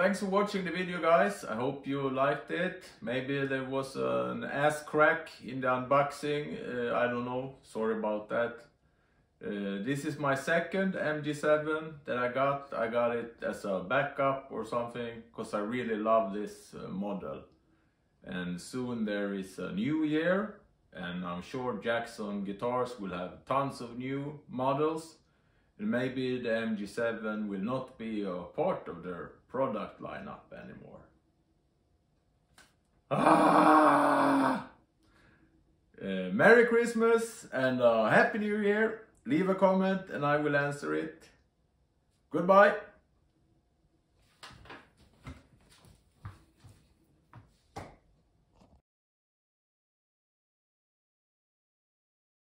Thanks for watching the video guys, I hope you liked it. Maybe there was an ass crack in the unboxing, uh, I don't know, sorry about that. Uh, this is my second MG7 that I got. I got it as a backup or something because I really love this uh, model. And soon there is a new year and I'm sure Jackson Guitars will have tons of new models and maybe the MG7 will not be a part of their product lineup anymore. Ah! Uh, Merry Christmas and Happy New Year! Leave a comment and I will answer it. Goodbye!